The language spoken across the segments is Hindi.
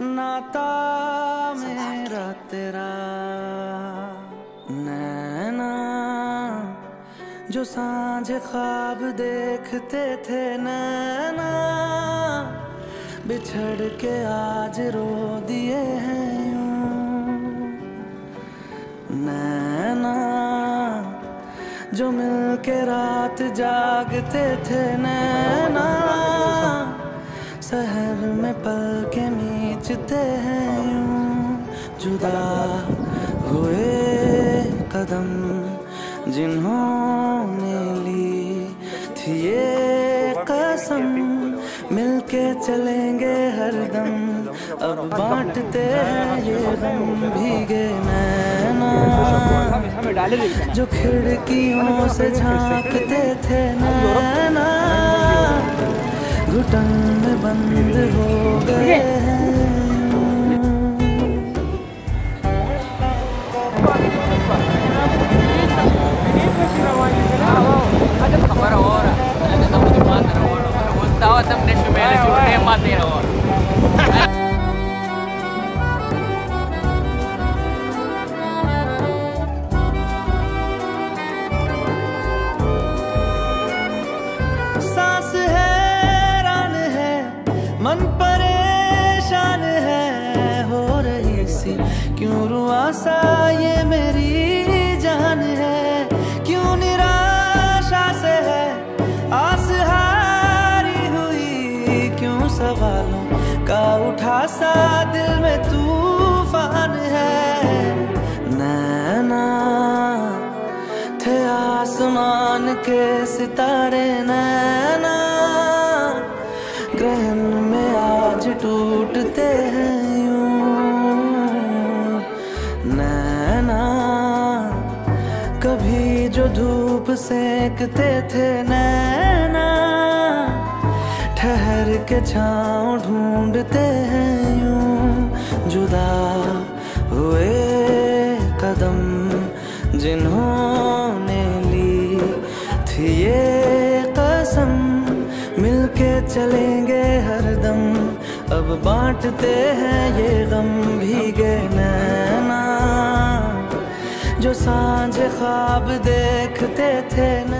नाता मेरा तेरा नैना, जो साँझ ख्वाब देखते थे नैना, बिछड़ के आज रो दिए हैं नैना, जो मिल के रात जागते थे नैना मीचते हैं जुदा हुए कदम जिन्होंने ली थी ये कसम। मिलके चलेंगे हरदम अब बांटते हैं ये गम भीगे नैना। जो खिड़कियों से झांकते थे नैना। घुटन में बंद हो गए हैं। Hora. सांस हैरान है मन परेशान है हो रही सी क्यों रुआ सा ये मेरी जान है क्यों निराशा सा दिल में तूफ़ान है। नैना, थे आसमान के सितारे, नैना। ग्रहण में आज टूटते हैं नैना, कभी जो धूप सेकते थे, नैना। ठहर के छाँव ढूंढते हैं जुदा हुए कदम जिन्होंने ली थी ये कसम, मिलके चलेंगे हरदम अब बांटते हैं ये गम भीगे नैना। जो साँझ ख्वाब देखते थे न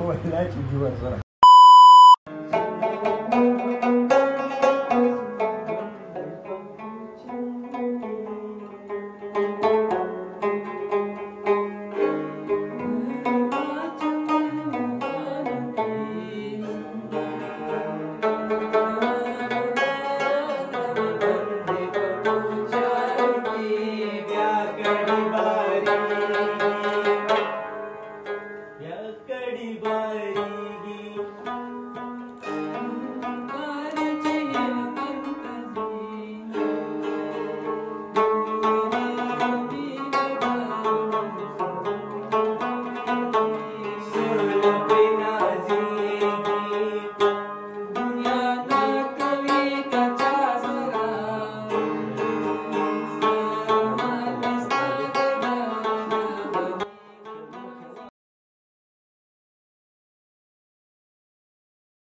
wallahi ki ji wasa